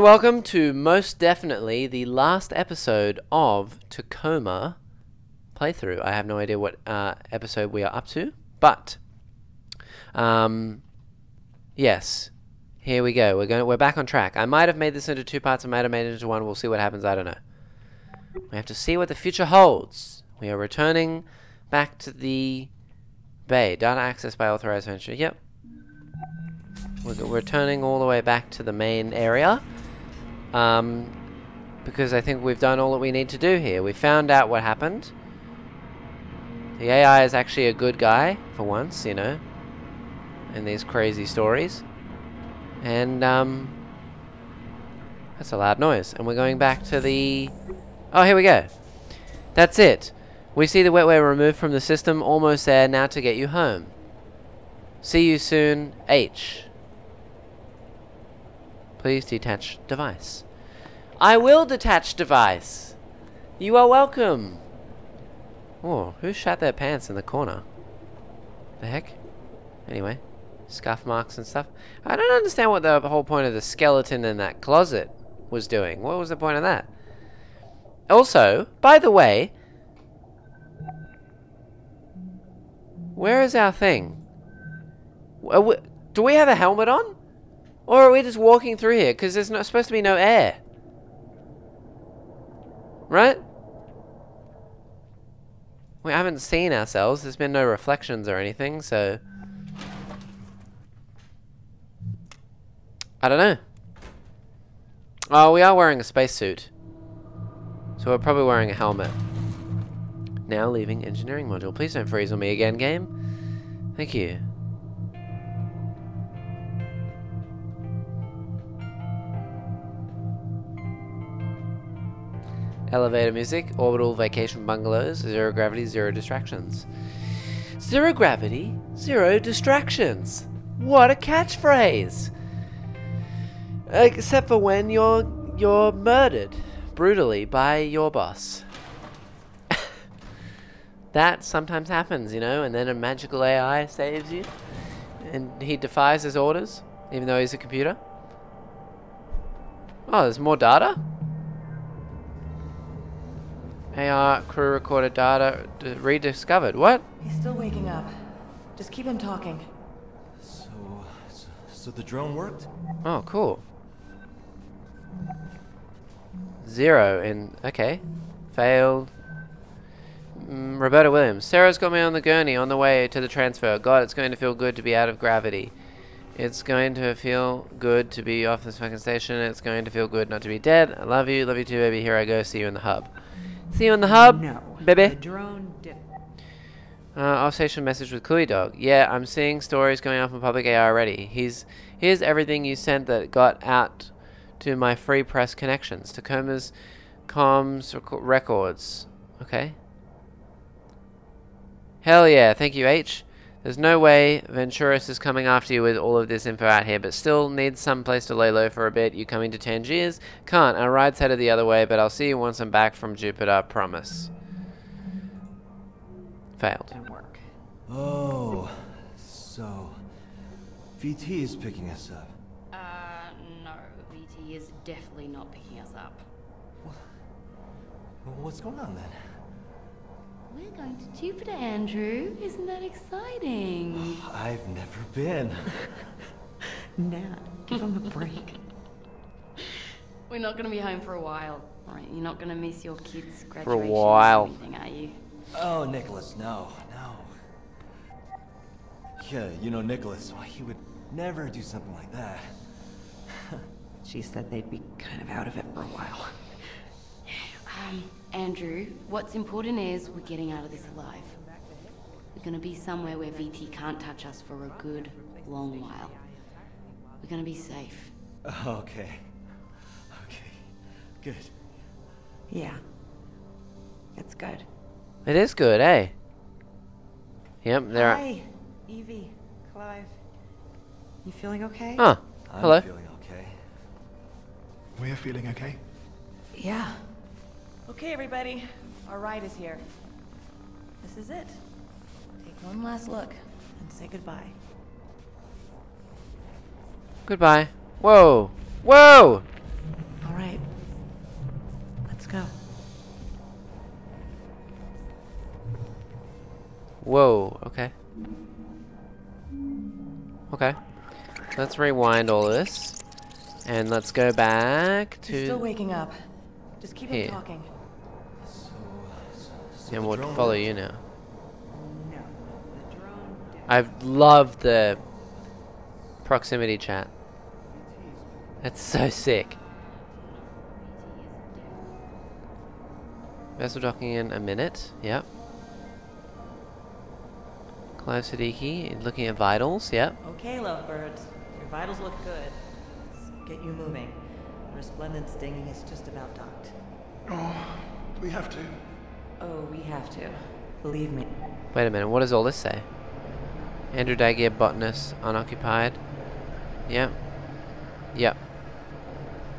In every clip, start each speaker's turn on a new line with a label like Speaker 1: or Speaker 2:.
Speaker 1: and welcome to most definitely the last episode of Tacoma playthrough. I have no idea what uh, episode we are up to, but um, yes, here we go. We're going. We're back on track. I might have made this into two parts. I might have made it into one. We'll see what happens. I don't know. We have to see what the future holds. We are returning back to the bay. Data access by authorized venture. Yep. We're returning all the way back to the main area. Um, because I think we've done all that we need to do here. We found out what happened. The AI is actually a good guy, for once, you know, in these crazy stories. And, um, that's a loud noise. And we're going back to the... Oh, here we go. That's it. We see the wetware removed from the system, almost there, now to get you home. See you soon, H. Please detach device. I will detach device. You are welcome. Oh, who shot their pants in the corner? The heck? Anyway, scuff marks and stuff. I don't understand what the whole point of the skeleton in that closet was doing. What was the point of that? Also, by the way, where is our thing? Uh, do we have a helmet on? Or are we just walking through here? Because there's not supposed to be no air. Right? We haven't seen ourselves. There's been no reflections or anything, so... I don't know. Oh, we are wearing a spacesuit. So we're probably wearing a helmet. Now leaving engineering module. Please don't freeze on me again, game. Thank you. Elevator music, orbital vacation bungalows, zero gravity, zero distractions. Zero gravity, zero distractions. What a catchphrase! Except for when you're you're murdered brutally by your boss. that sometimes happens, you know, and then a magical AI saves you, and he defies his orders, even though he's a computer. Oh, there's more data? AR crew recorded data rediscovered. What?
Speaker 2: He's still waking up. Just keep him talking.
Speaker 3: So, so, so the drone worked?
Speaker 1: Oh, cool. Zero in, okay. Failed. Mm, Roberta Williams. Sarah's got me on the gurney on the way to the transfer. God, it's going to feel good to be out of gravity. It's going to feel good to be off this fucking station. It's going to feel good not to be dead. I love you. Love you too, baby. Here I go. See you in the hub. See you in the hub,
Speaker 2: no,
Speaker 1: baby.
Speaker 2: Drone.
Speaker 1: Uh, off station message with Cooey Dog. Yeah, I'm seeing stories going up on public AI already. He's here's everything you sent that got out to my free press connections. Tacoma's comms rec records. Okay. Hell yeah, thank you H. There's no way Venturis is coming after you with all of this info out here, but still needs some place to lay low for a bit. You coming to Tangiers? Can't. Our ride's headed the other way, but I'll see you once I'm back from Jupiter. Promise. Failed.
Speaker 2: Didn't work.
Speaker 3: Oh, so VT is picking us up.
Speaker 4: Uh, no. VT is definitely not picking us up.
Speaker 3: What's going on then?
Speaker 4: We're going to Jupiter, Andrew. Isn't that exciting?
Speaker 3: I've never been.
Speaker 2: Nat, give him a break.
Speaker 4: We're not going to be home for a while. Right, you're not going to miss your kids' graduation
Speaker 1: For a while.
Speaker 4: or anything, are you?
Speaker 3: Oh, Nicholas, no, no. Yeah, you know Nicholas, why he would never do something like that.
Speaker 2: she said they'd be kind of out of it for a while.
Speaker 4: Um, Andrew, what's important is we're getting out of this alive. We're gonna be somewhere where VT can't touch us for a good, long while. We're gonna be safe.
Speaker 3: Okay. Okay. Good.
Speaker 2: Yeah. It's good.
Speaker 1: It is good, eh? Yep, there.
Speaker 2: Hi, Evie, Clive. You feeling okay?
Speaker 1: Huh.
Speaker 3: I'm
Speaker 1: Hello.
Speaker 3: feeling okay.
Speaker 5: We're feeling okay.
Speaker 2: Yeah.
Speaker 6: Okay, everybody. Our ride is here. This is it. Take one last look and say goodbye.
Speaker 1: Goodbye. Whoa! Whoa! Alright. Let's go. Whoa, okay. Okay. Let's rewind all this. And let's go back
Speaker 6: to... You're
Speaker 1: still
Speaker 6: waking up. Just keep
Speaker 1: here.
Speaker 6: talking.
Speaker 1: And we'll follow you now.
Speaker 2: No, the drone did.
Speaker 1: I've loved the proximity chat. That's so sick. Vessel docking in a minute. Yep. Clive Siddiqui looking at vitals. Yep.
Speaker 6: Okay, lovebirds. Your vitals look good. Let's get you moving. The resplendent stinging is just about docked.
Speaker 5: Oh, we have to.
Speaker 6: Oh, we have to. Believe me.
Speaker 1: Wait a minute. What does all this say? Andrew Dagier, botanist, unoccupied. Yep. Yep.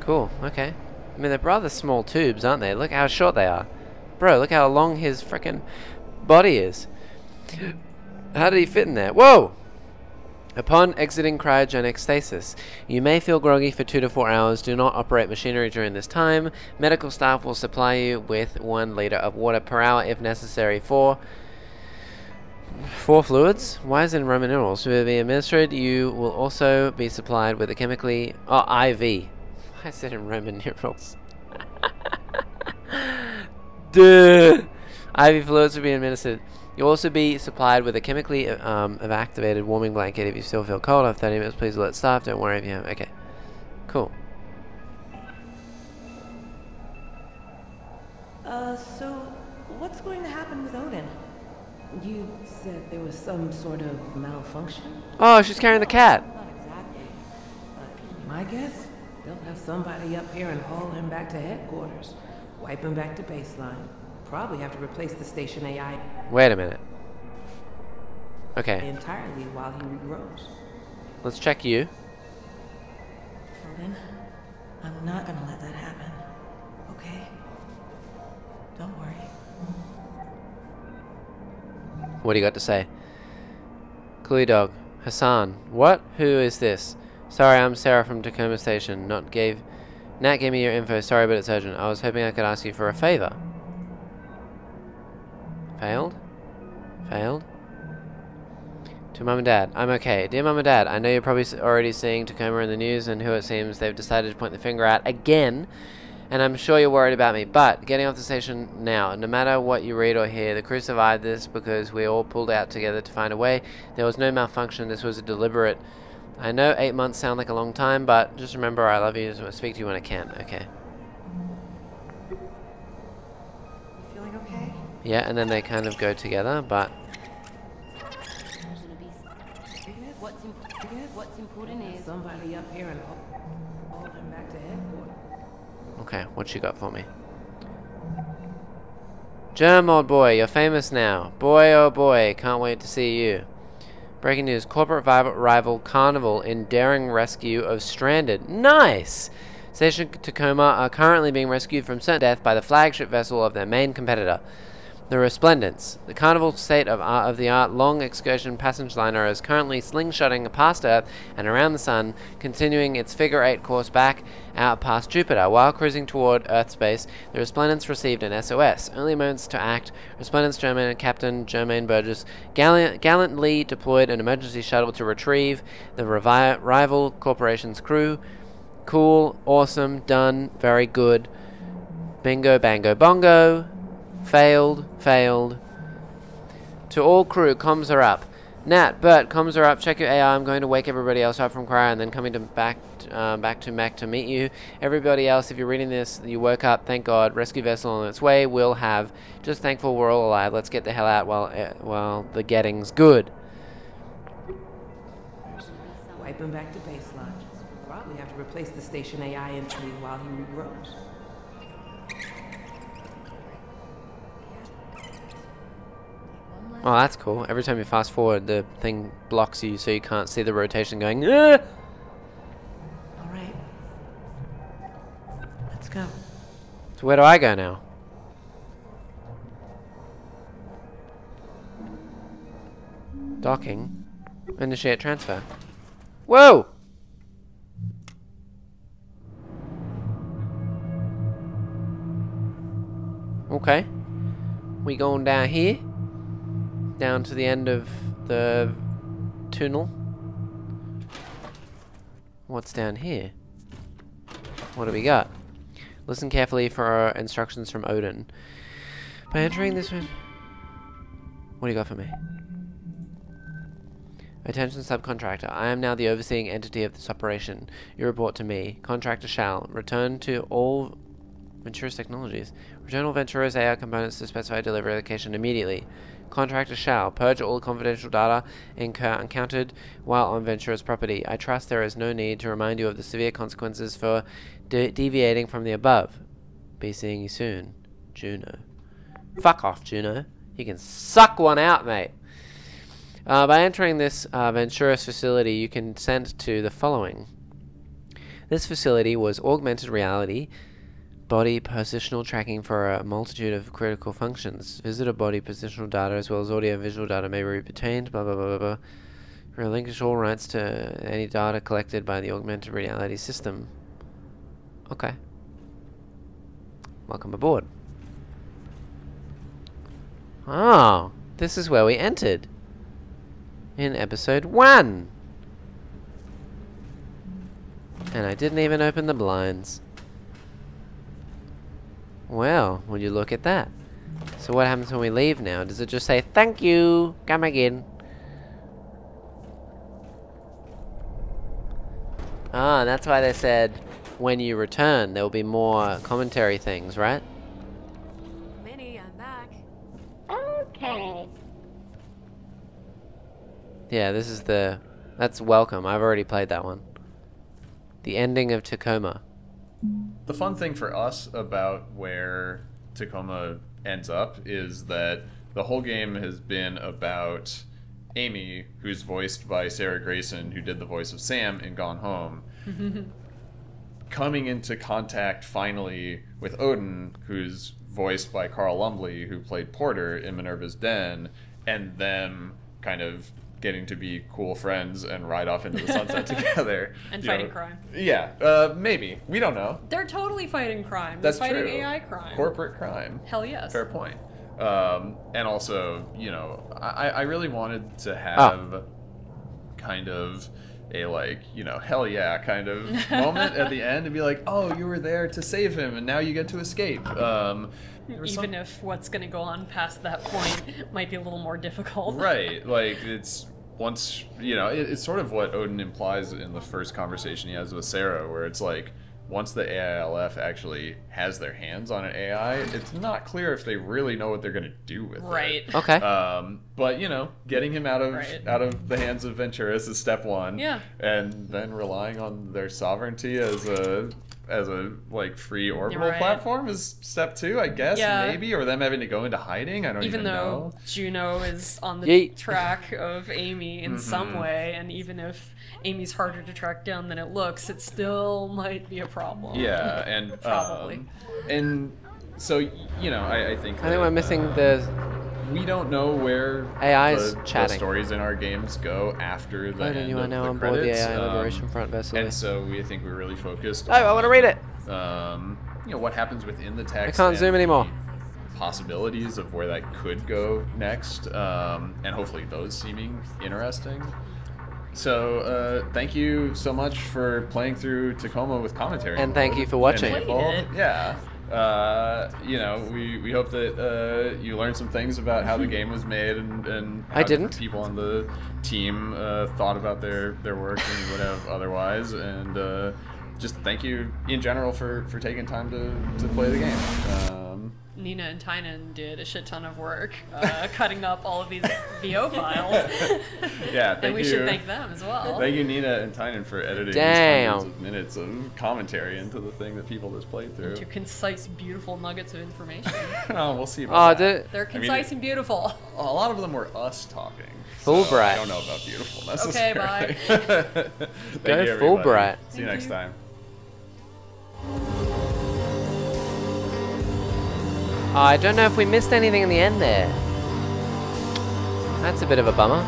Speaker 1: Cool. Okay. I mean, they're rather small tubes, aren't they? Look how short they are. Bro, look how long his frickin' body is. How did he fit in there? Whoa! Upon exiting cryogenic stasis, you may feel groggy for two to four hours. Do not operate machinery during this time. Medical staff will supply you with one liter of water per hour if necessary. For Four fluids. Why is it in Roman numerals? To be administered, you will also be supplied with a chemically. Oh, IV. Why is it in Roman numerals? Duh. IV fluids will be administered. You'll also be supplied with a chemically um, evacuated warming blanket if you still feel cold after 30 minutes. Please alert staff. Don't worry if you have. Okay. Cool.
Speaker 6: Uh, so what's going to happen with Odin?
Speaker 2: You said there was some sort of malfunction?
Speaker 1: Oh, she's carrying the cat.
Speaker 2: Not exactly. But my guess, they'll have somebody up here and haul him back to headquarters. Wipe him back to baseline. Probably have to replace the station AI
Speaker 1: Wait a minute. Okay.
Speaker 2: entirely while he regrows.
Speaker 1: Let's check you.
Speaker 6: Odin, I'm not gonna let that happen. Okay? Don't worry.
Speaker 1: What do you got to say? Coolie Dog. Hassan. What? Who is this? Sorry, I'm Sarah from Tacoma Station. Not gave Nat gave me your info. Sorry, but it's urgent. I was hoping I could ask you for a favor. Failed? Failed? To Mum and Dad. I'm okay. Dear Mum and Dad, I know you're probably already seeing Tacoma in the news and who it seems they've decided to point the finger at again. And I'm sure you're worried about me. But getting off the station now, no matter what you read or hear, the crew survived this because we all pulled out together to find a way. There was no malfunction. This was a deliberate. I know eight months sound like a long time, but just remember I love you. So I'll speak to you when I can. Okay. Yeah, and then they kind of go together, but. Okay, what you got for me? Germ, old boy, you're famous now. Boy, oh boy, can't wait to see you. Breaking news, corporate rival Carnival in daring rescue of stranded. Nice! Station Tacoma are currently being rescued from certain death by the flagship vessel of their main competitor. The Resplendence. The Carnival state of art of the art long excursion passenger liner is currently slingshotting past Earth and around the Sun, continuing its figure eight course back out past Jupiter. While cruising toward Earth space, the Resplendence received an SOS. Only moments to act. Resplendence German Captain Germaine Burgess gallant, gallantly deployed an emergency shuttle to retrieve the rival corporation's crew. Cool, awesome, done, very good. Bingo, bango, bongo. Failed, failed. To all crew, comms are up. Nat, Bert, comms are up. Check your AI. I'm going to wake everybody else up from cryo and then coming to back uh, back to Mac to meet you. Everybody else, if you're reading this, you woke up. Thank God. Rescue vessel on its way. We'll have. Just thankful we're all alive. Let's get the hell out while uh, while the getting's good.
Speaker 2: Wipe him back to baseline. Probably have to replace the station AI entry while he regrows.
Speaker 1: Oh, that's cool. Every time you fast forward, the thing blocks you so you can't see the rotation going. "Ah!"
Speaker 6: All right. Let's go.
Speaker 1: So where do I go now? Docking. Initiate transfer. Whoa! Okay. We going down here? Down to the end of the tunnel. What's down here? What do we got? Listen carefully for instructions from Odin. By entering this room... What do you got for me? Attention subcontractor. I am now the overseeing entity of this operation. You report to me. Contractor shall return to all Venturis technologies. Return all Venturis AI components to specified delivery location immediately. Contractor shall purge all confidential data enc- encountered while on Venturis property. I trust there is no need to remind you of the severe consequences for de deviating from the above. Be seeing you soon, Juno. Fuck off, Juno. You can suck one out, mate. Uh, by entering this uh, Venturis facility, you consent to the following. This facility was augmented reality, body positional tracking for a multitude of critical functions. Visitor body positional data as well as audio and visual data may be retained, blah blah blah blah blah. Relinquish all rights to any data collected by the augmented reality system. Okay. Welcome aboard. Oh, this is where we entered in episode 1. And I didn't even open the blinds. Well, would you look at that? So what happens when we leave now? Does it just say, thank you, come again? Ah, that's why they said, when you return, there will be more commentary things, right?
Speaker 6: Minnie, I'm back.
Speaker 4: Okay.
Speaker 1: Yeah, this is the... That's welcome. I've already played that one. The ending of Tacoma.
Speaker 7: The fun thing for us about where Tacoma ends up is that the whole game has been about Amy, who's voiced by Sarah Grayson, who did the voice of Sam in Gone Home, coming into contact finally with Odin, who's voiced by Carl Lumbly, who played Porter in Minerva's Den, and them kind of getting to be cool friends and ride off into the sunset together.
Speaker 8: And
Speaker 7: You
Speaker 8: fighting
Speaker 7: know,
Speaker 8: crime.
Speaker 7: Yeah, uh, maybe. We don't know.
Speaker 8: They're totally fighting crime.
Speaker 7: That's
Speaker 8: They're fighting
Speaker 7: true.
Speaker 8: AI crime.
Speaker 7: Corporate crime.
Speaker 8: Hell yes.
Speaker 7: Fair point. Um, and also, you know, I, I really wanted to have kind of a like, you know, hell yeah kind of moment at the end and be like, oh, you were there to save him and now you get to escape. Um, there was
Speaker 8: Even
Speaker 7: some-
Speaker 8: if what's going to go on past that point might be a little more difficult.
Speaker 7: right, like it's once you know, it, it's sort of what Odin implies in the first conversation he has with Sarah, where it's like. Once the AILF actually has their hands on an AI, it's not clear if they really know what they're going to do with it.
Speaker 8: Right.
Speaker 1: Okay.
Speaker 7: Um, but you know, getting him out of
Speaker 8: Right.
Speaker 7: out of the hands of Venturis is step one.
Speaker 8: Yeah.
Speaker 7: And then relying on their sovereignty as a as a like free orbital
Speaker 8: Right.
Speaker 7: platform is step two, I guess,
Speaker 8: Yeah.
Speaker 7: maybe, or them having to go into hiding. I don't
Speaker 8: Even
Speaker 7: even,
Speaker 8: though
Speaker 7: know.
Speaker 8: Juno is on the
Speaker 1: Yeet.
Speaker 8: track of Amy in
Speaker 7: Mm-hmm.
Speaker 8: some way, and even if Amy's harder to track down than it looks, it still might be a problem.
Speaker 7: Yeah, and
Speaker 8: Probably.
Speaker 7: um, and so you know, I, I think
Speaker 1: I think
Speaker 7: that,
Speaker 1: we're missing
Speaker 7: uh,
Speaker 1: the...
Speaker 7: we don't know where
Speaker 1: AI's
Speaker 7: the, the
Speaker 1: chatting.
Speaker 7: stories in our games go after the end of
Speaker 1: now
Speaker 7: the
Speaker 1: on board the
Speaker 7: credits.
Speaker 1: AI
Speaker 7: um,
Speaker 1: Front vessel.
Speaker 7: And so we think we're really focused.
Speaker 1: Oh, I want to read it!
Speaker 7: um, you know what happens within the text.
Speaker 1: I
Speaker 7: can't
Speaker 1: zoom anymore.
Speaker 7: Possibilities of where that could go next, um, and hopefully those seeming interesting. So uh, thank you so much for playing through Tacoma with commentary.
Speaker 1: And thank you for watching.
Speaker 8: Played
Speaker 7: Yeah. Uh, you know, we, we hope that uh, you learned some things about how the game was made and, and how
Speaker 1: I didn't.
Speaker 7: people on the team uh, thought about their, their work and would have otherwise. And uh, just thank you in general for, for taking time to, to play the game.
Speaker 8: Nina and Tynan did a shit ton of work uh, cutting up all of these VO files.
Speaker 7: yeah, thank
Speaker 8: and we
Speaker 7: you.
Speaker 8: should thank them as well.
Speaker 7: Thank you, Nina and Tynan, for editing these
Speaker 1: Damn.
Speaker 7: hundreds of minutes of commentary into the thing that people just played through.
Speaker 8: Two concise, beautiful nuggets of information.
Speaker 7: oh, we'll see
Speaker 1: Oh,
Speaker 7: about that.
Speaker 8: They're
Speaker 7: I mean,
Speaker 8: concise and beautiful.
Speaker 7: A lot of them were us talking.
Speaker 1: Fullbright.
Speaker 7: So I don't know about beautiful necessarily.
Speaker 8: bye.
Speaker 7: Thank
Speaker 1: Go
Speaker 7: you.
Speaker 1: Fullbright.
Speaker 7: See you
Speaker 8: Thank
Speaker 7: next
Speaker 8: you.
Speaker 7: time.
Speaker 1: Oh, I don't know if we missed anything in the end there. That's a bit of a bummer.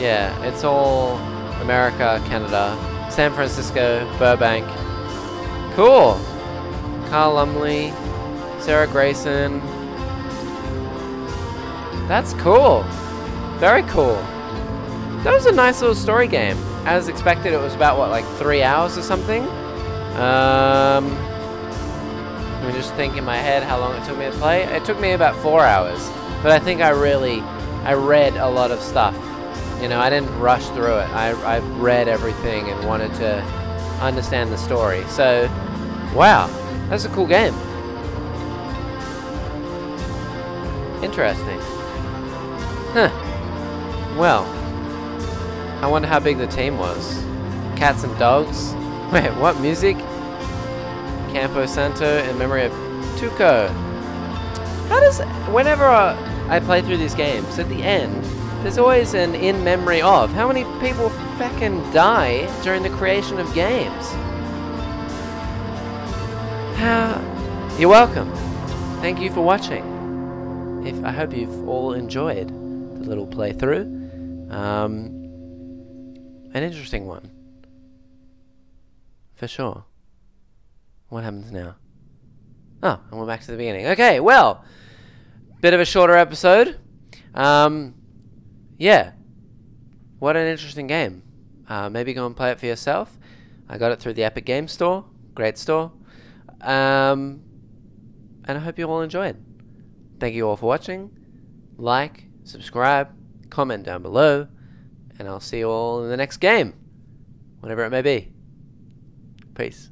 Speaker 1: Yeah, it's all America, Canada, San Francisco, Burbank. Cool. Carl Lumbly, Sarah Grayson, That's cool. Very cool. That was a nice little story game. As expected, it was about, what, like three hours or something? Um, me just think in my head how long it took me to play. It took me about four hours. But I think I really, I read a lot of stuff. You know, I didn't rush through it. I, I read everything and wanted to understand the story. So, wow, that's a cool game. Interesting. Huh. Well, I wonder how big the team was. Cats and dogs? Wait, what music? Campo Santo in memory of Tuco. How does, whenever I, play through these games, at the end, there's always an in memory of. How many people feckin' die during the creation of games? How? You're welcome. Thank you for watching. If I hope you've all enjoyed the little playthrough. Um, an interesting one. For sure. What happens now? Oh, and we're back to the beginning. Okay, well, bit of a shorter episode. Um, yeah, what an interesting game. Uh, maybe go and play it for yourself. I got it through the Epic Game Store. Great store. Um, and I hope you all enjoyed. It. Thank you all for watching. Like, subscribe, comment down below, and I'll see you all in the next game, whatever it may be. Peace.